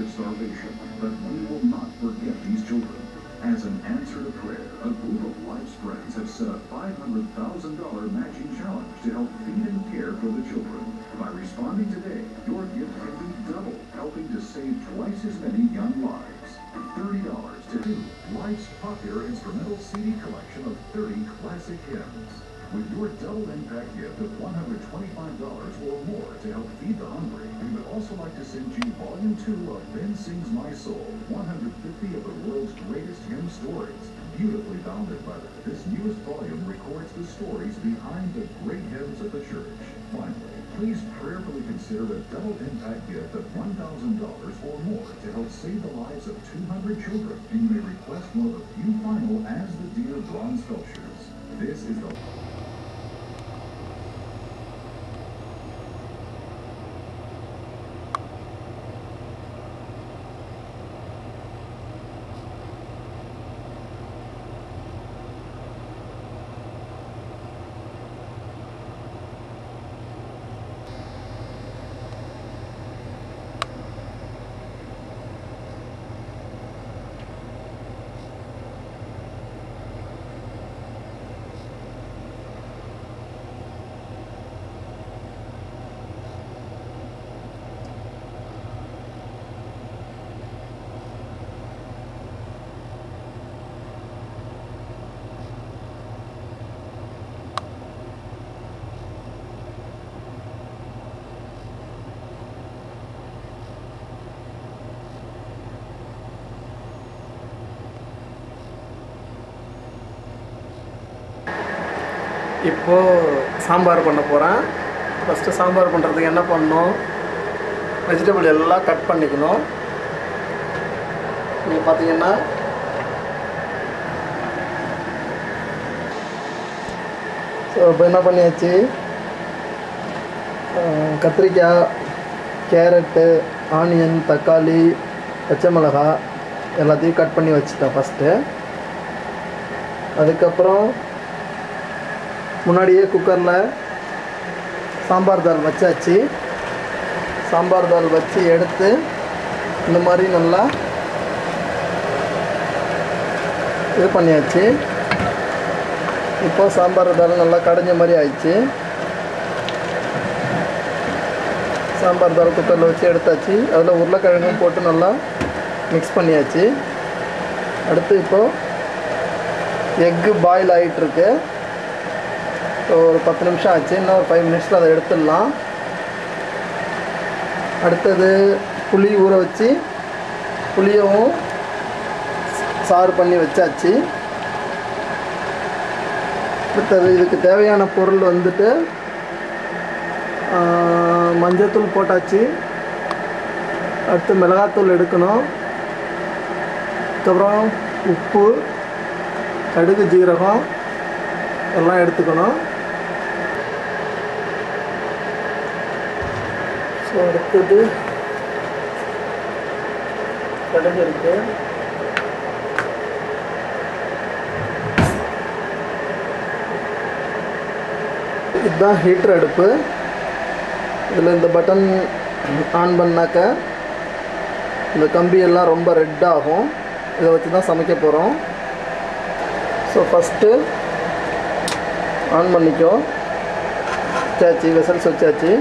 of starvation, but we will not forget these children. As an answer to prayer, a group of Life's Friends have set a $500,000 matching challenge to help feed and care for the children. By responding today, your gift can be double, helping to save twice as many young lives. $30 to do Life's popular instrumental CD collection of 30 classic hymns. With your double impact gift of $125 or more to help feed the hungry, we would also like to send you Volume 2 of Ben Sings My Soul, 150 of the world's greatest hymn stories. Beautifully bounded by the, this newest volume records the stories behind the great hymns of the church. Finally, please prayerfully consider a double impact gift of $1,000 or more to help save the lives of 200 children. And you may request one of the few final As the Deer bronze sculptures. This is the இப்போது சாம்பார் பண்ண போகிறேன் first sambar பண்ணுறதுக்கு என்ன பண்ணணும்? Vegetable எல்லாம் cut பண்ணிக்கணும். நீங்கள் பார்த்தீங்கன்னா ஸோ இப்போ என்ன பண்ணியாச்சு? கத்திரிக்காய் கேரட்டு ஆனியன் தக்காளி பச்சை மிளகாய் எல்லாத்தையும் கட் பண்ணி வச்சுட்டேன் ஃபஸ்ட்டு அதுக்கப்புறம் முன்னாடியே குக்கரில் சாம்பார் தால் வச்சாச்சு. சாம்பார் தால் வச்சு எடுத்து இந்த மாதிரி நல்லா இது பண்ணியாச்சு. இப்போ சாம்பார் தால் நல்லா கடைஞ்ச மாதிரி ஆயிடுச்சு. சாம்பார் தால் குக்கரில் வச்சு எடுத்தாச்சு. அதில் உருளைக்கிழங்கும் போட்டு நல்லா மிக்ஸ் பண்ணியாச்சு. அடுத்து இப்போது எக்கு பாயில் ஆகிட்டுருக்கு ஒரு பத்து நிமிஷம் ஆச்சு. இன்னும் ஒரு ஃபைவ் மினிட்ஸில் அதை எடுத்துடலாம். அடுத்தது புளி ஊற வச்சு புளியவும் சாறு பண்ணி வச்சாச்சு. அடுத்தது இதுக்கு தேவையான பொருள் வந்துட்டு மஞ்சத்தூள் போட்டாச்சு. அடுத்து மிளகாத்தூள் எடுக்கணும். அதுக்கப்புறம் உப்பு கடுகு ஜீரகம் எல்லாம் எடுத்துக்கணும். அடுத்தது கடைஞ்சிருக்கு இதுதான் ஹீட்டர் அடுப்பு. இதில் இந்த பட்டன் ஆன் பண்ணாக்க இந்த கம்பி எல்லாம் ரொம்ப ரெட் ஆகும். இதை வச்சு தான் சமைக்க போகிறோம் ஸோ ஃபஸ்ட்டு ஆன் பண்ணிக்கோ. வச்சாச்சு வெசல்ஸ் வச்சாச்சு.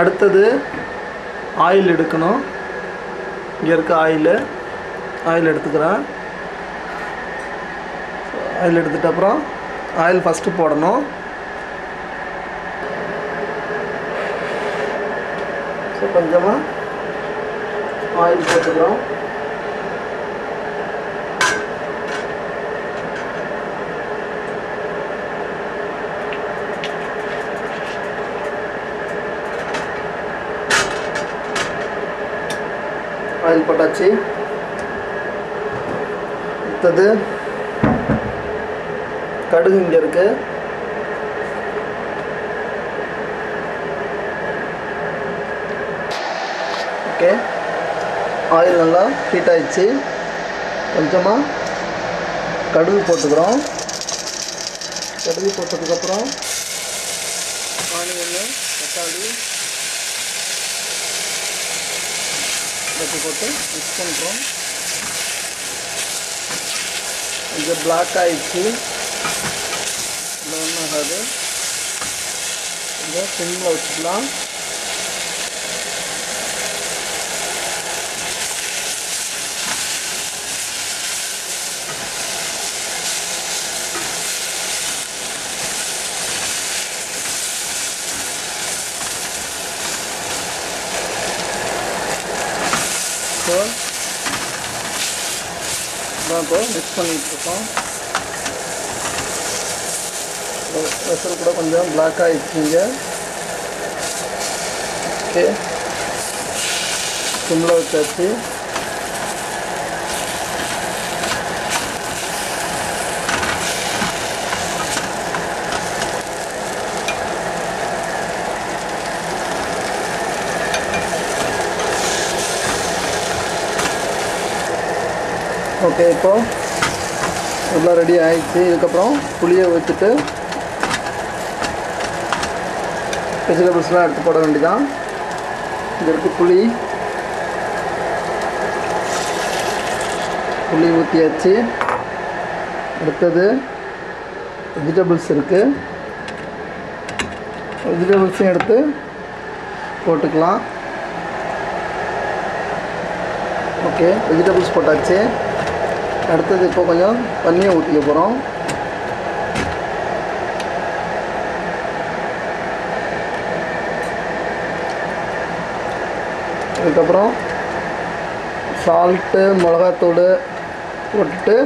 அடுத்தது ஆயில் எடுக்கணும். இங்கே இருக்க ஆயில் ஆயில் எடுத்துக்கிறேன். ஆயில் எடுத்துகிட்ட அப்புறம் ஆயில் ஃபஸ்ட்டு போடணும். ஸோ கொஞ்சமாக ஆயில் போட்டுக்கிறோம். ஆயில் போட்டாச்சு. அடுத்தது கடுகு இங்கே இருக்கு. ஓகே. ஆயில் நல்லா ஹீட் ஆயிடுச்சு. கொஞ்சமாக கடுகு போட்டுக்கிறோம். கடுகு போட்டதுக்கப்புறம் ஆனியன் தக்காளி பற்றி போட்டு மிக்ஸ் பண்ணுறோம் இது பிளாக் ஆயிடுச்சு இதில் ஒன்றும் ஆகாது இதை சிம்மில் வச்சுக்கலாம் ஸோ இதான் இப்போ மிக்ஸ் பண்ணிகிட்ருக்கோம் வெசல் கூட கொஞ்சம் பிளாக் ஆகிடுச்சிங்க ஓகே சிம்மில் வச்சாச்சு. ஓகே இப்போ எல்லாம் ரெடி ஆகிடுச்சு இதுக்கப்புறம் புளியை வச்சுட்டு வெஜிடபிள்ஸ்லாம் எடுத்து போட வேண்டியதான் இங்கே இருக்குது புளி. புளி ஊற்றியாச்சு அடுத்தது வெஜிடபிள்ஸ் இருக்குது வெஜிடபிள்ஸையும் எடுத்து போட்டுக்கலாம். ஓகே வெஜிடபிள்ஸ் போட்டாச்சு. அடுத்தது இப்போ கொஞ்சம் தண்ணியை ஊற்றிக்க போகிறோம் அதுக்கப்புறம் சால்ட்டு மிளகாத்தூள் போட்டுட்டு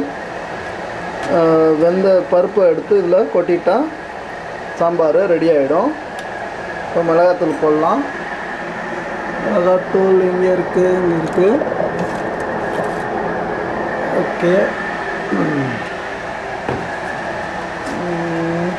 வெந்த பருப்பை எடுத்து இதில் கொட்டிட்டா சாம்பார் ரெடி ஆகிடும் இப்போ மிளகாத்தூள் போடலாம். மிளகாத்தூள் இங்கே இருக்குது இங்கே இருக்குது ஓகே ம். ம்.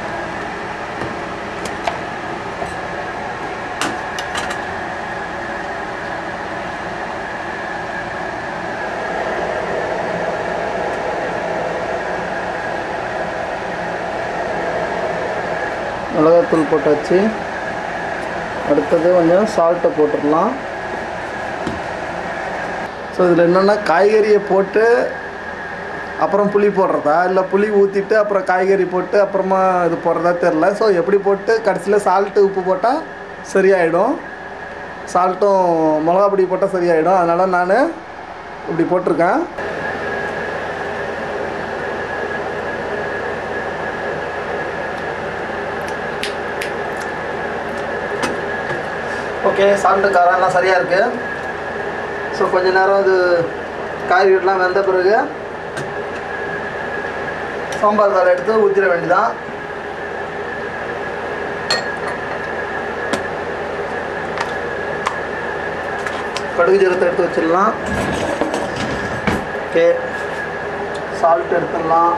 மிளகாத்தூள் போட்டாச்சு அடுத்தது கொஞ்சம் சால்ட்டை போட்டுடலாம் ஸோ இதில் என்னென்னா காய்கறியை போட்டு அப்புறம் புளி போடுறதா? இல்லை புளி ஊற்றிட்டு அப்புறம் காய்கறி போட்டு அப்புறமா இது போடுறதா தெரில ஸோ எப்படி போட்டு கடைசியில் சால்ட்டு உப்பு போட்டால் சரியாயிடும். சால்ட்டும் மிளகா பொடி போட்டால் சரியாயிடும். அதனால் நான் இப்படி போட்டிருக்கேன். ஓகே சால்ட்டு காரம் எல்லாம் சரியாக இருக்குது ஸோ கொஞ்ச நேரம் அது காய்கறிலாம் வெந்த பிறகு சாம்பார் தால் எடுத்து ஊற்றிட வேண்டிதான் கடுகு ஜீரத்தை எடுத்து வச்சிடலாம். ஓகே சால்ட் எடுத்துடலாம்.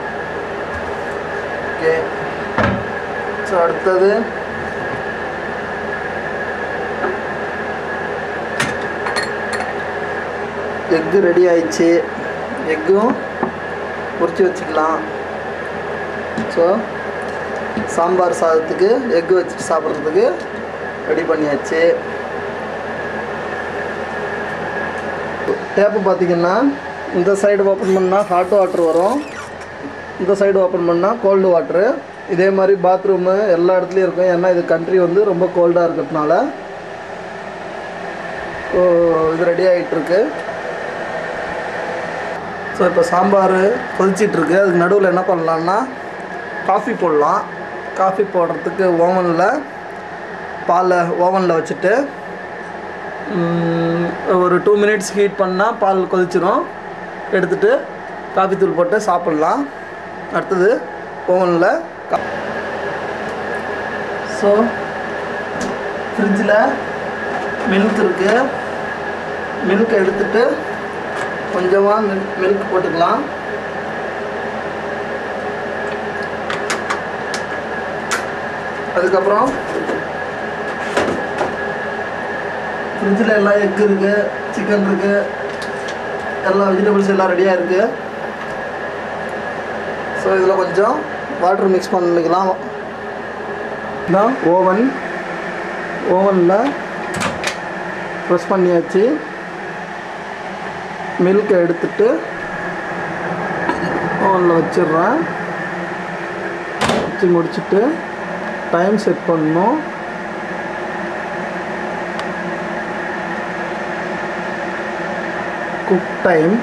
ஓகே ஸோ அடுத்தது எக்கு ரெடி ஆயிடுச்சு. எக்கும் பொறிச்சு வச்சுக்கலாம். ஸோ சாம்பார் சாதத்துக்கு எக்கு வச்சுட்டு சாப்பிட்றதுக்கு ரெடி பண்ணியாச்சு. டேப்பு பார்த்திங்கன்னா இந்த சைடு ஓப்பன் பண்ணால் ஹாட் வாட்ரு வரும். இந்த சைடு ஓப்பன் பண்ணால் கோல்டு வாட்ரு இதே மாதிரி பாத்ரூமு எல்லா இடத்துலையும் இருக்கும். ஏன்னா இது கண்ட்ரி வந்து ரொம்ப கோல்டாக இருக்கிறதுனால. ஸோ இது ரெடி ஆகிட்டுருக்கு ஸோ இப்போ சாம்பார் கொதிச்சிட்ருக்கு அதுக்கு நடுவில் என்ன பண்ணலான்னா காஃபி போடலாம். காஃபி போடுறதுக்கு ஓவனில் பாலை ஓவனில் வச்சுட்டு ஒரு டூ மினிட்ஸ் ஹீட் பண்ணால் பால் கொதிச்சிடும் எடுத்துட்டு காஃபி தூள் போட்டு சாப்பிட்லாம். அடுத்தது ஓவனில் ஸோ ஃப்ரிட்ஜில் மில்க் இருக்குது மில்க் எடுத்துட்டு கொஞ்சமாக மில்க் மில்க் போட்டுக்கலாம். அதுக்கப்புறம் ஃப்ரிட்ஜில் எல்லாம் எக் இருக்குது சிக்கன் இருக்குது எல்லா வெஜிடபிள்ஸ் எல்லாம் ரெடியாக இருக்குது ஸோ இதில் கொஞ்சம் வாட்டர் மிக்ஸ் பண்ணிக்கலாம். தான் ஓவன் ஓவனில் ப்ரெஸ் பண்ணியாச்சு. மில்கை எடுத்துட்டு ஓவனில் வச்சிடுறேன். வச்சு முடிச்சுட்டு டைம் செட் பண்ணணும் cook time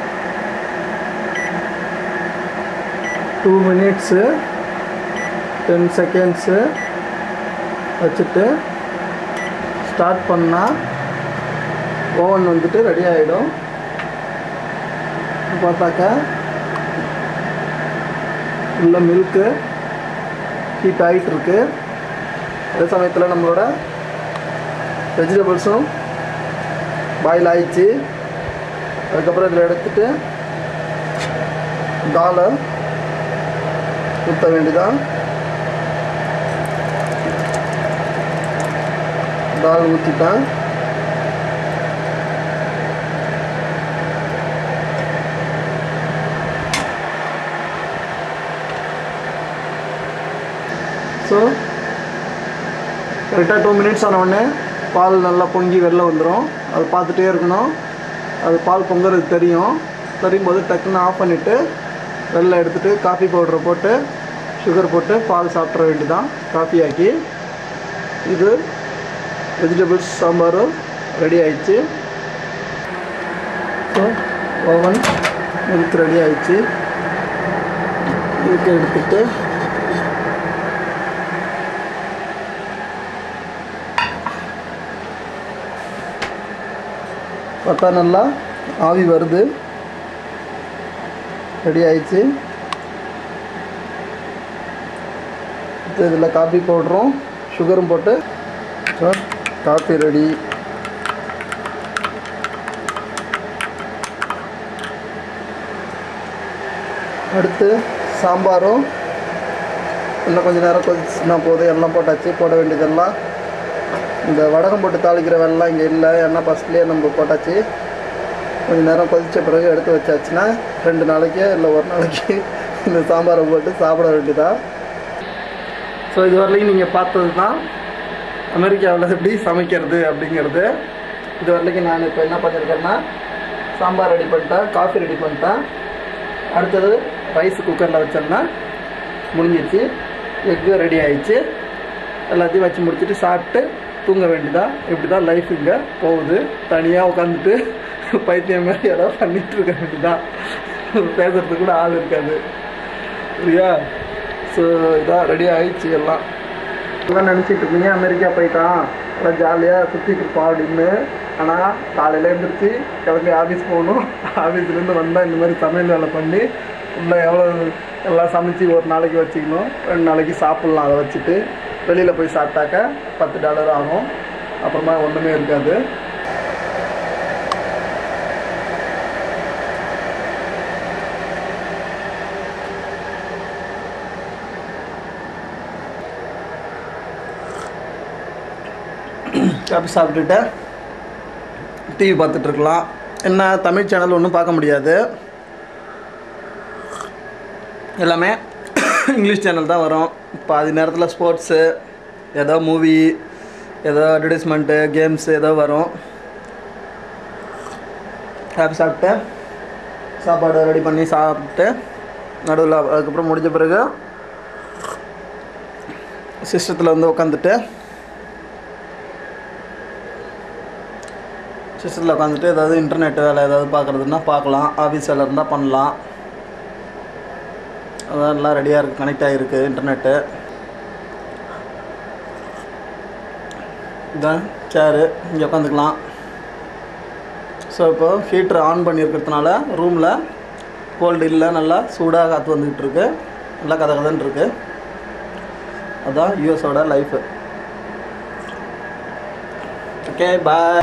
two minutes ten seconds வச்சுட்டு ஸ்டார்ட் பண்ணால் ஓவன் வந்துட்டு ரெடி ஆகிடும் பார்த்தாக்கா உள்ள மில்க்கு ஹீட் ஆகிட்டுருக்கு அதே சமயத்தில் நம்மளோட வெஜிடபிள்ஸும் பாயில் ஆயிடுச்சு. அதுக்கப்புறம் இதில் எடுத்துட்டு தாலை ஊற்ற வேண்டியதான் தால் ஊற்றிட்டேன் ஸோ கரெக்டாக டூ மினிட்ஸ் ஆனவுடனே பால் நல்லா பொங்கி வெளில வந்துடும் அது பார்த்துட்டே இருக்கணும். அது பால் பொங்குறது தெரியும். தெரியும் போது டக்குன்னு ஆஃப் பண்ணிவிட்டு வெளில எடுத்துகிட்டு காஃபி பவுடரை போட்டு சுகர் போட்டு பால் சாப்பிட்ற வேண்டியதான் காஃபி ஆக்கி இது வெஜிடபிள்ஸ் சாம்பாரும் ரெடி ஆயிடுச்சு. ஸோ ஓவன் மில்க் ரெடி ஆயிடுச்சு. இதுக்கு எடுத்துட்டு பார்த்தா நல்லா ஆவி வருது. ரெடி ஆயிடுச்சு. இதில் காஃபி போடுறோம். சுகரும் போட்டு. ஸோ காஃபி ரெடி அடுத்து சாம்பாரும். இன்னும் கொஞ்சம் நேரம் கொதிச்சுனா போதும். எல்லாம் போட்டாச்சு போட வேண்டியதெல்லாம். இந்த வடகம் போட்டு தாளிக்கிற வெள்ளம் இங்கே இல்லை ஏன்னா ஃபஸ்ட்லேயே நம்ம போட்டாச்சு. கொஞ்சம் நேரம் கொதித்த பிறகு எடுத்து வச்சாச்சுன்னா ரெண்டு நாளைக்கு இல்லை ஒரு நாளைக்கு இந்த சாம்பாரை போட்டு சாப்பிட வேண்டியதான் ஸோ இது வரலையும் நீங்கள் பார்த்தது தான் அமெரிக்காவில் எப்படி சமைக்கிறது அப்படிங்கிறது. இது வரலைக்கும் நான் இப்போ என்ன பண்ணியிருக்கேன்னா சாம்பார் ரெடி பண்ணிட்டேன் காஃபி ரெடி பண்ணிட்டேன். அடுத்தது ரைஸ் குக்கரில் வச்சோம்னா முடிஞ்சிச்சு எக்கு ரெடி ஆயிடுச்சு. எல்லாத்தையும் வச்சு முடிச்சுட்டு சாப்பிட்டு தூங்க வேண்டியதா இப்படி தான் லைஃப் இங்கே போகுது. தனியாக உட்காந்துட்டு பைத்தியம் மாதிரி ஏதாவது பண்ணிகிட்டு இருக்க வேண்டியதான் பேசுறதுக்கு கூட ஆள் இருக்காது. சரியா? ஸோ இதான் ரெடி ஆயிடுச்சு எல்லாம். எல்லாம் நினச்சிட்டு இருக்கீங்க அமெரிக்கா போயிட்டான். எல்லாம் ஜாலியாக சுற்றிட்டு இருப்பான் அப்படின்னு. ஆனால் காலையில் எழுந்திரிச்சு கிளம்பி ஆஃபீஸ் போகணும். ஆஃபீஸ்லேருந்து வந்தால் இந்த மாதிரி சமையல் வேலை பண்ணி உள்ள எவ்வளோ எல்லாம் சமைச்சு ஒரு நாளைக்கு வச்சுக்கணும். ரெண்டு நாளைக்கு சாப்பிட்லாம் அதை வச்சுட்டு. வெளியில் போய் சாப்பிட்டாக்க பத்து டாலர் ஆகும். அப்புறமா ஒன்றுமே இருக்காது. காப்பி சாப்பிட்டுட்டு டிவி பார்த்துட்ருக்கலாம் என்ன தமிழ் சேனல் ஒன்றும் பார்க்க முடியாது. எல்லாமே இங்கிலீஷ் சேனல் தான் வரும். பாதி நேரத்தில் ஸ்போர்ட்ஸு ஏதோ மூவி ஏதோ அட்வர்டைஸ்மெண்ட்டு கேம்ஸ் ஏதோ வரும். காப்பி சாப்பிட்டு சாப்பாடு ரெடி பண்ணி சாப்பிட்டு நடுவில் அதுக்கப்புறம் முடிஞ்ச பிறகு சிஸ்டத்தில் வந்து உட்காந்துட்டு சிஸ்டத்தில் உட்காந்துட்டு ஏதாவது இன்டர்நெட் வேலை ஏதாவது பார்க்குறதுன்னா பார்க்கலாம். ஆஃபீஸ் வேலை இருந்தால் பண்ணலாம். அதான் எல்லாம் ரெடியாக இருக்குது கனெக்ட் ஆகிருக்கு இன்டர்நெட்டு இதான் சேரு இங்கே உட்காந்துக்கலாம் ஸோ இப்போது ஹீட்ரு ஆன் பண்ணியிருக்கிறதுனால ரூமில் கோல்டு இல்லை நல்லா சூடாக காற்று வந்துக்கிட்டு இருக்கு. நல்லா கதை கதன்னு இருக்கு. அதான் யூஎஸோட life okay bye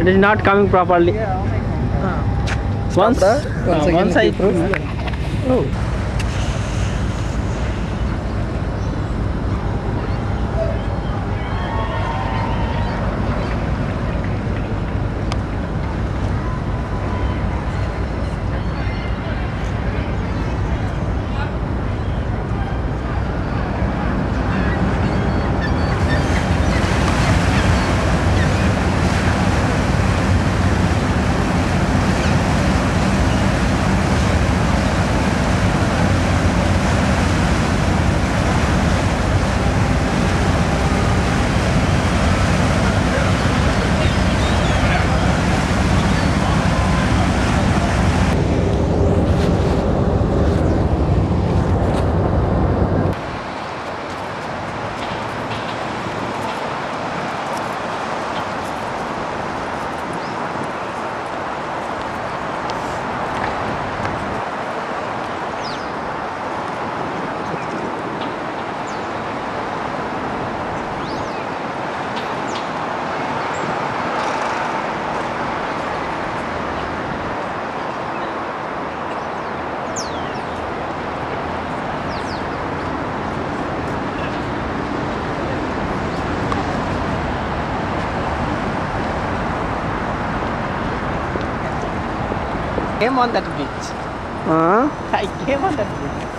it is not coming properly. Yeah, oh once, once, once I. Oh. Kaygıya mı onda bir bit?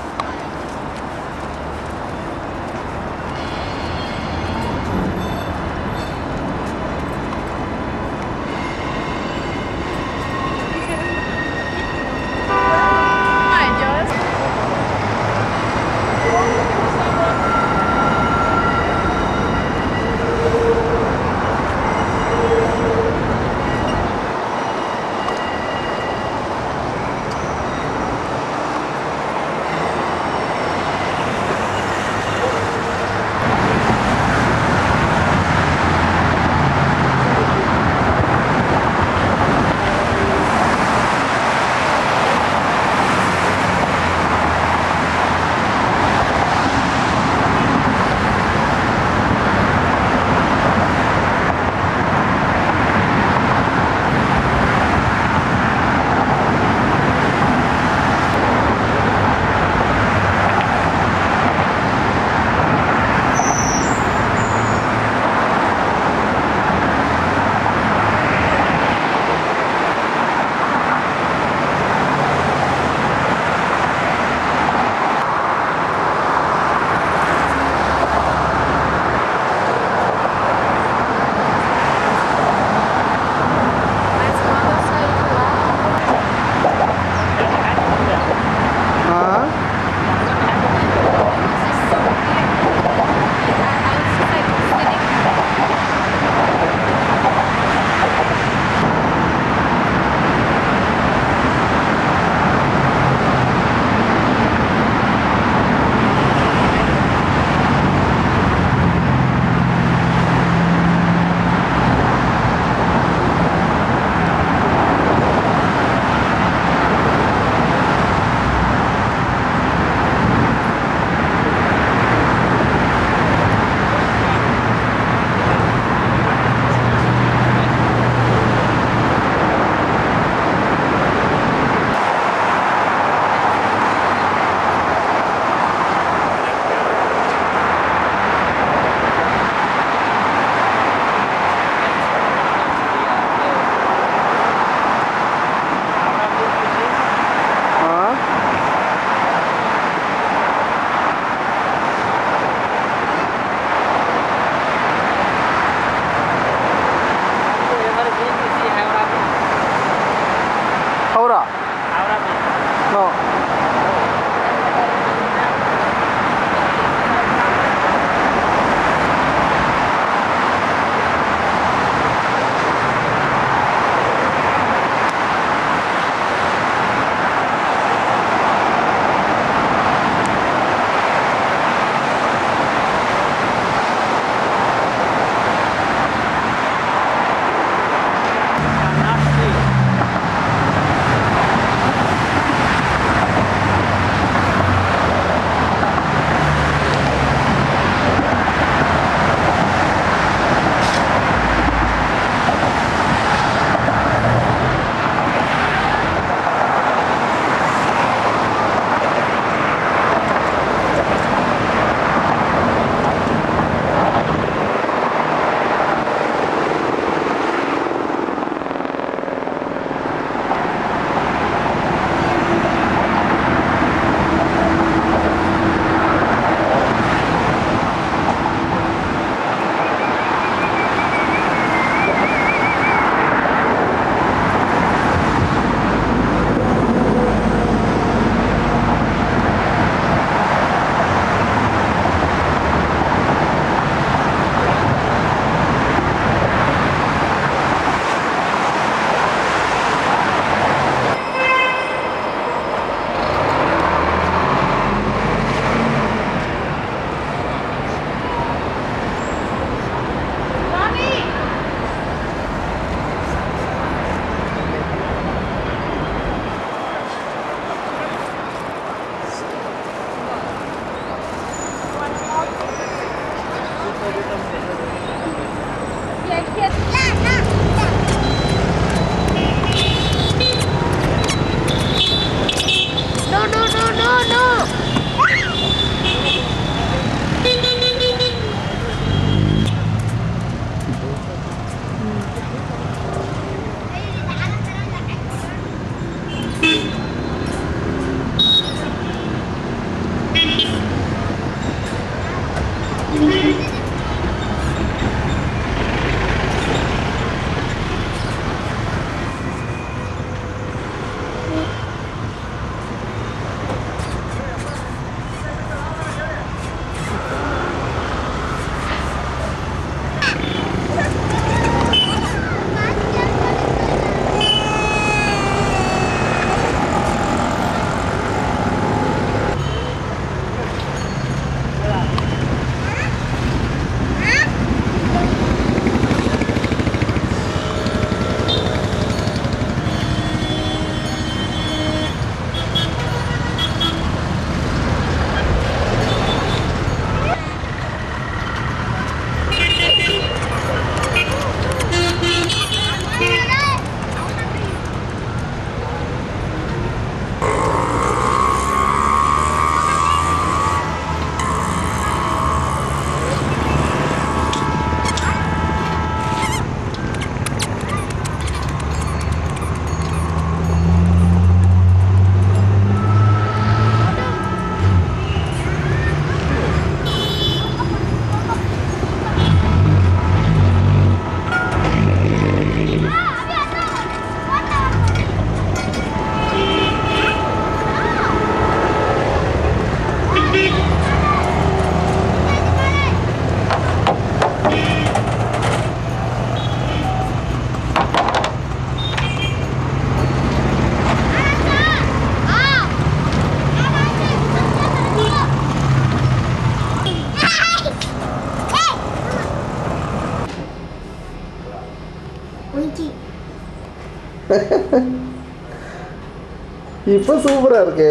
இப்போ சூப்பராக இருக்கு.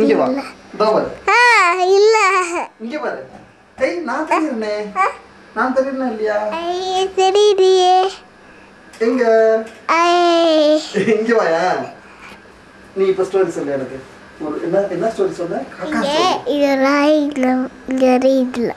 இங்கே வா. இதோ பாரு. இல்ல. இங்கே பாரு. ஏய் நான் தெரியுறேனே நான் தெரியுறேன் இல்லையா? ஐய தெரியலையே எங்க? ஐ இங்கே வாயா. நீ இப்போ ஸ்டோரி சொல்லு எனக்கு. ஒரு என்ன என்ன ஸ்டோரி காக்கா இங்கே இல்லை.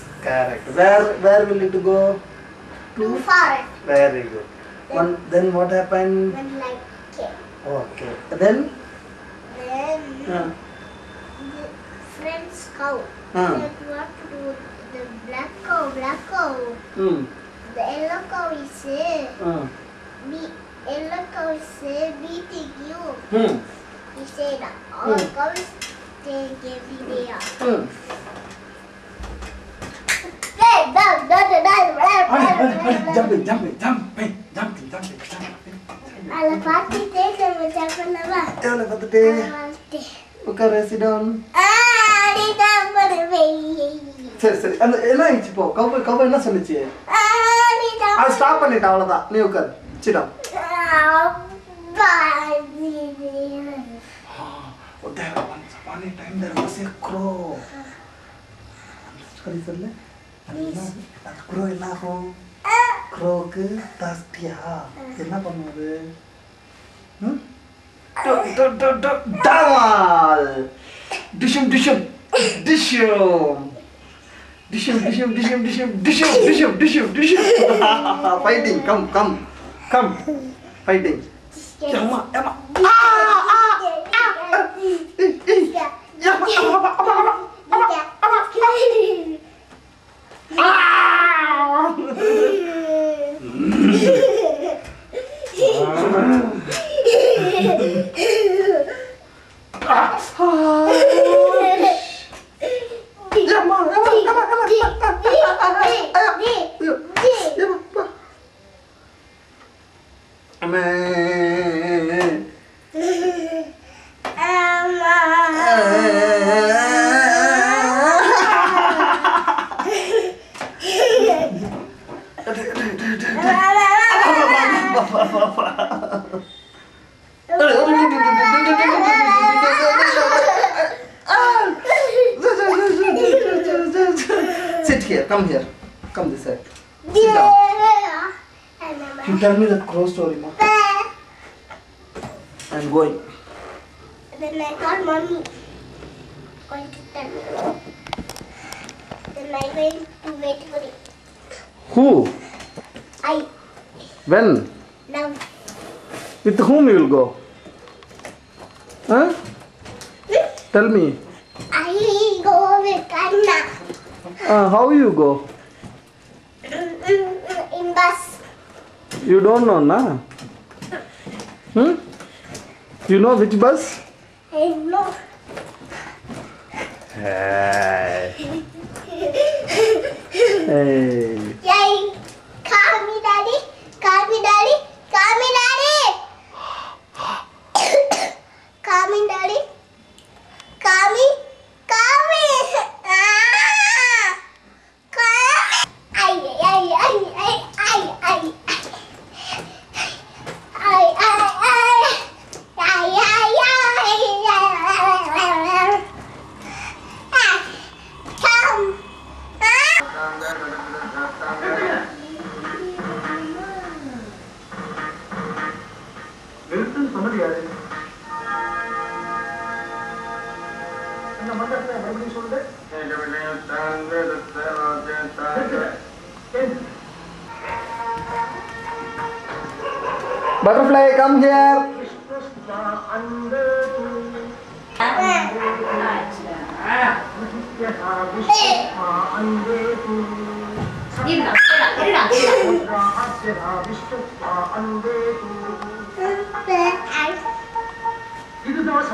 correct. Where where will it go? To forest very good. One then what happened? And like okay. okay. Then? Then uh, the friend's cow uh, said what to do the black cow black cow. Mm, the yellow cow is uh, be yellow cow is beating you. Hmm, he said all Hmm. cows take every day off hmm. Jambe, jambe, jambe, jambe, jambe, jambe. Alapati teh sama siapa nama? Ya, alapati teh. Buka residon. Ah, di tampar சரி சரி அந்த என்ன ஆயிடுச்சு இப்போ கவு கவு என்ன சொல்லுச்சு அது stop பண்ணிட்டா அவ்வளோதான் நீ உட்காரு சிடம் There dah. upon a time dah was a crow. சொல்லு அது என்ன அது க்ரோ என்ன ஆகும் க்ரோவுக்கு தாஸ்தியா என்ன பண்ணுவது ம்? டு- டு- டு- டு- டமால் டிஷும் டிஷும் டிஷும் டிஷும் டிஷும் டிஷும் டிஷும் டிஷும் டிஷும் டிஷும் டிஷும் fighting come come come fighting ஏம்மா ஏம்மா ஏய், ஏய், ஏம்மா அம்மா, அம்மா, அம்மா, அம்மா. à. à. Sit here, come here. Come this side. Sit down. You tell me the crow story, Ma. I'm going. Then I call mommy. Going to tell me. Then I went to wait for it. Who? I. When? With whom you will go? Huh? Tell me. I go with Anna Uh, how you go? in bus. You don't know, na? Hmm? You know which bus? I know. Hey. Hey.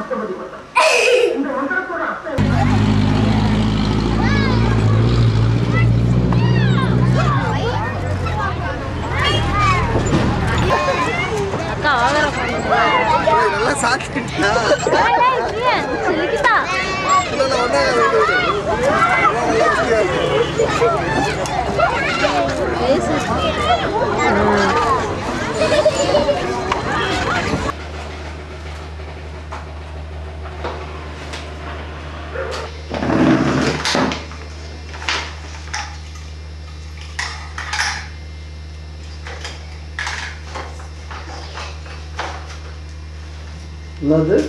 Ashtapadi மந்திரம் இந்த மந்திரத்தோட அர்த்தம் சாக்கிட்டா ஒன்னா another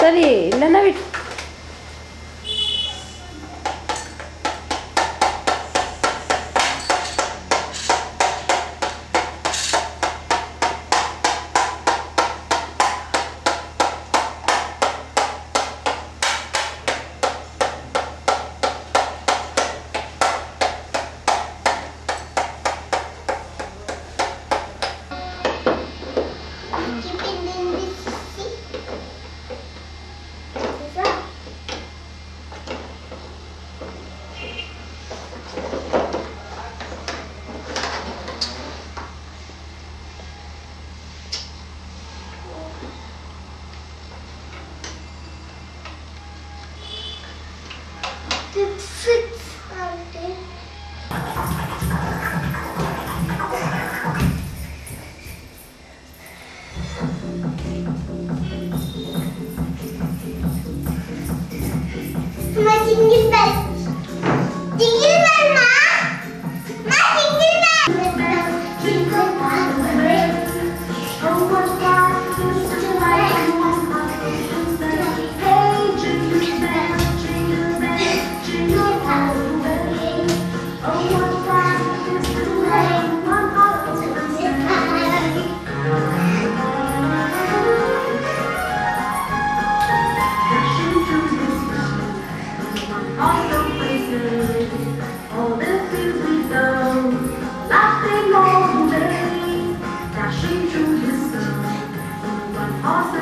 ಸರಿ ಇಲ್ಲನ ಬಿಟ್ಟು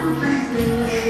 Please be